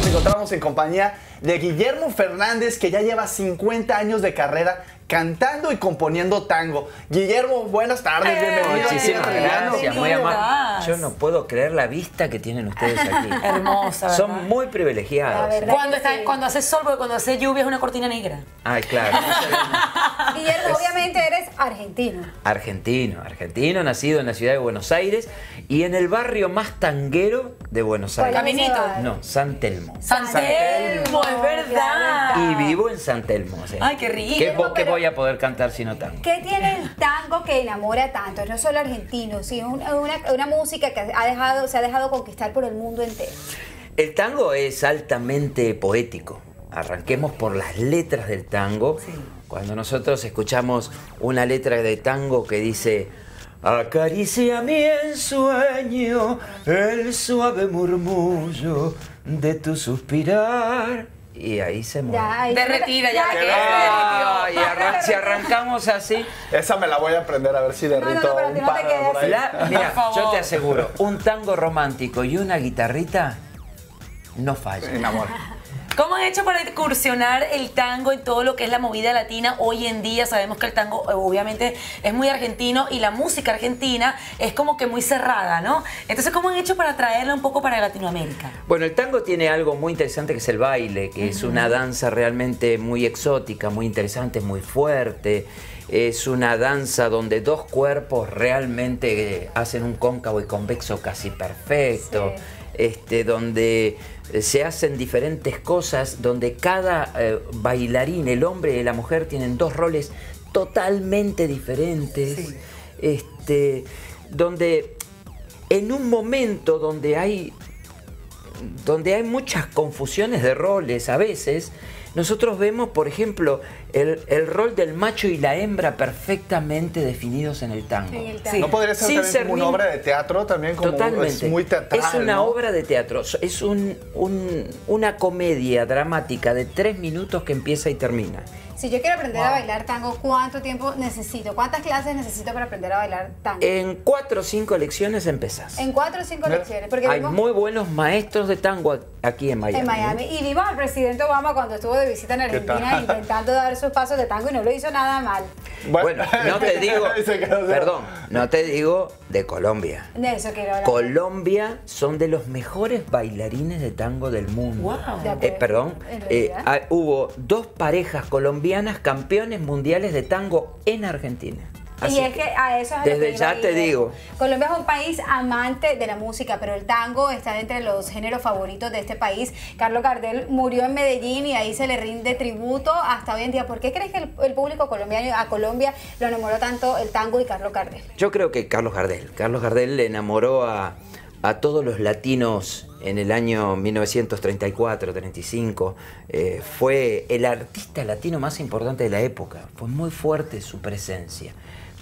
nos encontramos en compañía de Guillermo Fernández, que ya lleva 50 años de carrera cantando y componiendo tango. Guillermo, buenas tardes, Eh, bienvenido. Muchísimas gracias, muy amable. Yo no puedo creer la vista que tienen ustedes aquí. Hermosa, ¿verdad? Son muy privilegiados. Verdad. Cuando, que está, sí. cuando hace sol, porque cuando hace lluvia es una cortina negra. Ay, claro. Guillermo, obviamente eres argentino. Argentino, argentino, nacido en la ciudad de Buenos Aires y en el barrio más tanguero de Buenos ¿Cuál es Aires. Caminito. No, San Telmo. San Telmo, es verdad. Y vivo en San Telmo. o sea, Ay, qué rico. ¿Qué, qué pero- voy a poder cantar si no tango? ¿Qué tiene el tango que enamora tanto? No solo argentino, sino una, una- una música que ha dejado, se ha dejado conquistar por el mundo entero. El tango es altamente poético. Arranquemos por las letras del tango. Cuando nosotros escuchamos una letra de tango que dice Acaricia mi ensueño el suave murmullo de tu suspirar. Y ahí se muere. Ya, ahí- Derretida, ya Ya, que- Ah, y arran- si arrancamos así, Esa me la voy a aprender a ver si derrito no, un par por ahí. la- mira, yo te aseguro, un tango romántico y una guitarrita no falla. Enamora. ¿Cómo han hecho para incursionar el tango en todo lo que es la movida latina hoy en día? Sabemos que el tango eh, obviamente es muy argentino y la música argentina es como que muy cerrada, ¿no? Entonces, ¿cómo han hecho para traerla un poco para Latinoamérica? Bueno, el tango tiene algo muy interesante que es el baile, que es una danza realmente muy exótica, muy interesante, muy fuerte. Es una danza donde dos cuerpos realmente eh, hacen un cóncavo y convexo casi perfecto. Sí. Este, donde eh, se hacen diferentes cosas, donde cada eh, bailarín, el hombre y la mujer, tienen dos roles totalmente diferentes. Este, donde en un momento donde hay donde hay muchas confusiones de roles a veces, nosotros vemos, por ejemplo, el, el rol del macho y la hembra perfectamente definidos en el tango. En el Sí. tango. ¿No podría ser también ser como una obra de teatro? También como Totalmente. es muy teatral, Es una ¿no? obra de teatro, es un- un- una comedia dramática de tres minutos que empieza y termina. Si yo quiero aprender a bailar tango, ¿cuánto tiempo necesito? ¿Cuántas clases necesito para aprender a bailar tango? En cuatro o cinco lecciones empezás. en cuatro o cinco lecciones. Porque Hay vimos muy buenos maestros de tango aquí en Miami. en Miami. Y vimos al presidente Obama cuando estuvo de visita en Argentina intentando dar sus pasos de tango y no lo hizo nada mal. Bueno, no te digo, perdón, no te digo de Colombia. De eso quiero hablar. Colombia son de los mejores bailarines de tango del mundo. Wow. Eh, perdón, eh, hubo dos parejas colombianas campeones mundiales de tango en Argentina. Así y es que a eso es desde ya te digo. Colombia es un país amante de la música, pero el tango está entre los géneros favoritos de este país. Carlos Gardel murió en Medellín y ahí se le rinde tributo hasta hoy en día. ¿Por qué crees que el, el público colombiano a Colombia lo enamoró tanto el tango y Carlos Gardel? Yo creo que Carlos Gardel. Carlos Gardel le enamoró a, a todos los latinos en el año 1934-35. Eh, fue el artista latino más importante de la época. Fue muy fuerte su presencia.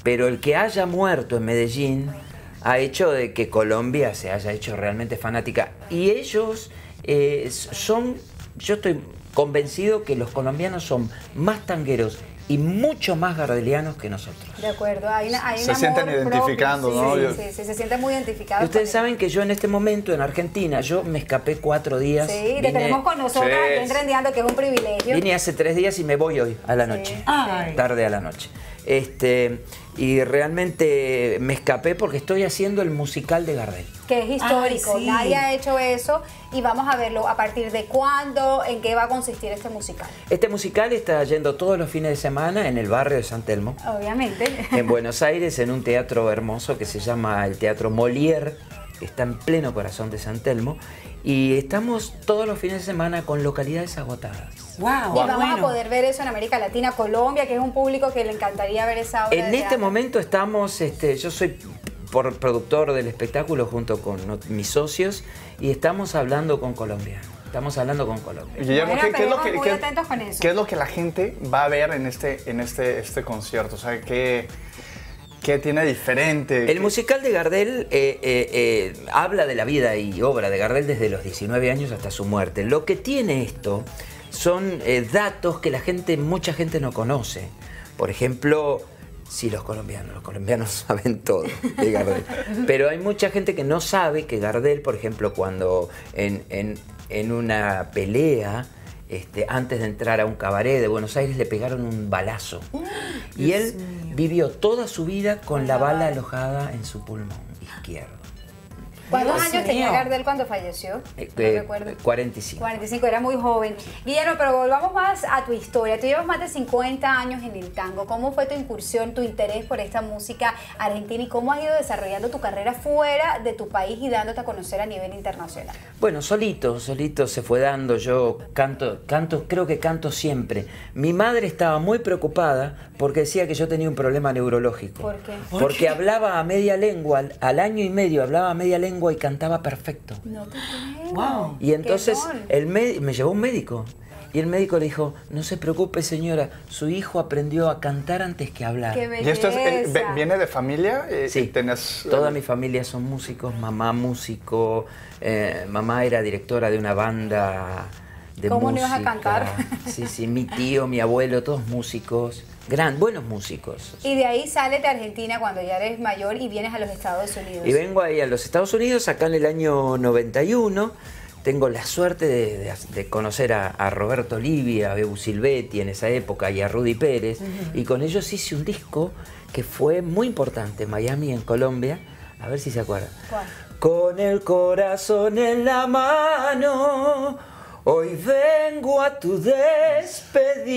Pero el que haya muerto en Medellín ha hecho de que Colombia se haya hecho realmente fanática. Y ellos eh, son, yo estoy convencido que los colombianos son más tangueros y mucho más gardelianos que nosotros. De acuerdo, hay, una, hay un Se sienten amor propio, identificando, sí, ¿no? Sí, sí, sí, se sienten muy identificados. Ustedes saben que yo en este momento en Argentina, yo me escapé cuatro días. Sí, te vine, tenemos con nosotros Sí. aquí en Trendeando, que es un privilegio. vine hace tres días y me voy hoy, a la Sí. noche. Ay. Tarde a la noche. Este, y realmente me escapé porque estoy haciendo el musical de Gardel. que es histórico. Ay, sí. Nadie ha hecho eso y vamos a verlo a partir de cuándo, en qué va a consistir este musical. Este musical está yendo todos los fines de semana en el barrio de San Telmo. Obviamente. en Buenos Aires, en un teatro hermoso que se llama el Teatro Molière, que está en pleno corazón de San Telmo. Y estamos todos los fines de semana con localidades agotadas. Wow. Y vamos a poder ver eso en América Latina, Colombia, que es un público que le encantaría ver esa obra. En de este teatro. momento estamos, este, yo soy por productor del espectáculo junto con mis socios y estamos hablando con Colombia. Estamos hablando con Colombia. Guillermo, Bueno, ¿qué, qué es lo que, muy qué- atentos con eso. qué es lo que la gente va a ver en este, en este, este concierto? O sea, ¿qué, qué tiene diferente? El ¿Qué- musical de Gardel eh, eh, eh, habla de la vida y obra de Gardel desde los 19 años hasta su muerte. Lo que tiene esto son eh, datos que la gente, mucha gente no conoce. Por ejemplo, Sí, los colombianos, los colombianos saben todo de Gardel. Pero hay mucha gente que no sabe que Gardel, por ejemplo, cuando en, en- en una pelea, este, antes de entrar a un cabaret de Buenos Aires, le pegaron un balazo. Y él vivió toda su vida con la bala alojada en su pulmón izquierdo. ¿Cuántos Dios años tenía mío. Gardel cuando falleció? Eh, No eh, recuerdo. 45. 45, era muy joven. Guillermo, pero volvamos más a tu historia. Tú llevas más de 50 años en el tango. ¿Cómo fue tu incursión, tu interés por esta música argentina y cómo has ido desarrollando tu carrera fuera de tu país y dándote a conocer a nivel internacional? Bueno, solito, solito se fue dando. Yo canto, canto, creo que canto siempre. Mi madre estaba muy preocupada porque decía que yo tenía un problema neurológico. ¿Por qué? Porque hablaba a media lengua, al, al año y medio hablaba a media lengua y cantaba perfecto. No te creo. Wow. Y entonces el me, me llevó un médico. Y el médico le dijo, no se preocupe señora, su hijo aprendió a cantar antes que hablar. Qué ¿Y esto es, eh, viene de familia? Eh, Sí, tenés, eh, toda mi familia son músicos, mamá músico, eh, mamá era directora de una banda de ¿Cómo no música. ibas a cantar? Sí, sí, mi tío, mi abuelo, todos músicos, gran, buenos músicos. Y de ahí sales de Argentina cuando ya eres mayor y vienes a los Estados Unidos. Y vengo ahí a los Estados Unidos, acá en el año 91. Tengo la suerte de, de- de conocer a, a Roberto Olivi, a Bebu Silvetti en esa época y a Rudy Pérez. Y con ellos hice un disco que fue muy importante en Miami, en Colombia. A ver si se acuerdan. ¿Cuál? Con el corazón en la mano, hoy vengo a tu despedida.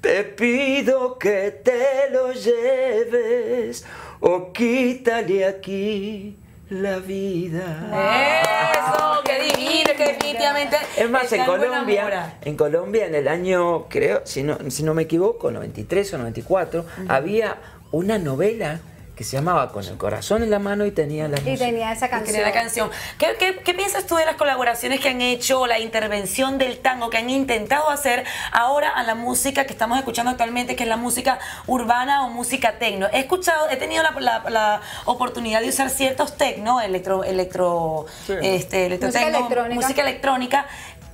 Te pido que te lo lleves o quítale aquí la vida. Eso, qué divino, que definitivamente. Es más, en Colombia, en Colombia en el año, creo, si no, si no me equivoco, 93 o 94, había una novela que se llamaba Con el corazón en la mano y tenía la Y tenía esa Y canción. tiene la canción. ¿Qué, qué, qué piensas tú de las colaboraciones que han hecho, la intervención del tango que han intentado hacer ahora a la música que estamos escuchando actualmente, que es la música urbana o música tecno? He escuchado, he tenido la, la- la oportunidad de usar ciertos tecno, electro, electro, Sí. este, Música electrotecno, electrónica. música electrónica.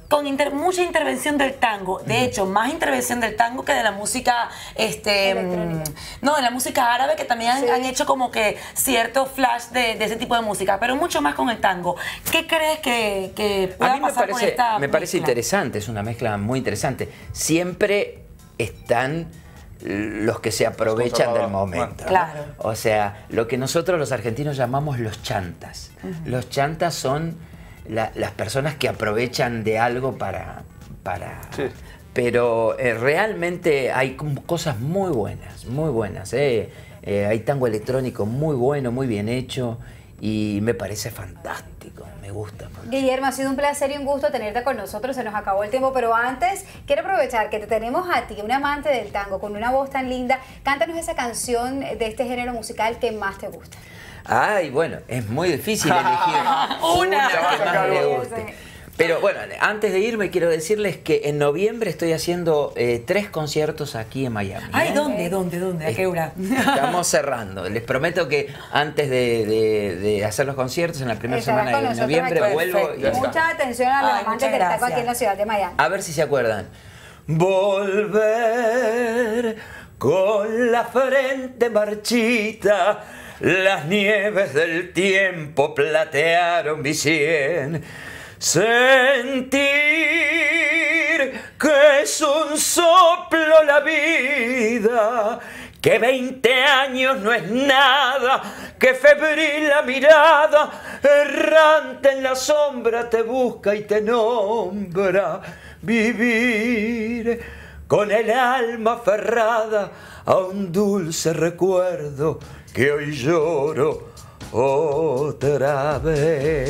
Con inter- mucha intervención del tango, de hecho, más intervención del tango que de la música, este, no, de la música árabe, que también han, Sí. han hecho como que cierto flash de, de ese tipo de música, pero mucho más con el tango. ¿Qué crees que, que pueda A mí me pasar con parece, esta me parece mezcla? interesante, es una mezcla muy interesante. Siempre están los que se aprovechan del momento. ¿no? Claro. O sea, lo que nosotros los argentinos llamamos los chantas. Los chantas son la- las personas que aprovechan de algo para... para Sí. Pero eh, realmente hay cosas muy buenas, muy buenas. ¿eh? Eh, hay tango electrónico muy bueno, muy bien hecho y me parece fantástico, me gusta. mucho. Guillermo, ha sido un placer y un gusto tenerte con nosotros. Se nos acabó el tiempo, pero antes quiero aprovechar que te tenemos a ti, un amante del tango, con una voz tan linda. Cántanos esa canción de este género musical que más te gusta. Ay, bueno, es muy difícil elegir Una. que más le guste. Pero bueno, antes de irme quiero decirles que en noviembre estoy haciendo eh, tres conciertos aquí en Miami. Ay, ¿eh? ¿dónde? ¿Dónde? ¿Dónde? ¿A qué hora? Estamos cerrando. Les prometo que antes de, de- de hacer los conciertos en la primera semana de noviembre vuelvo y. Mucha atención a los Ay, amantes muchas del tango gracias. aquí en la ciudad de Miami. A ver si se acuerdan. Volver con la frente marchita, las nieves del tiempo platearon mi. Sentir que es un soplo la vida, que 20 años no es nada, que febril la mirada, errante en la sombra te busca y te nombra. Vivir con el alma aferrada a un dulce recuerdo que hoy lloro otra vez.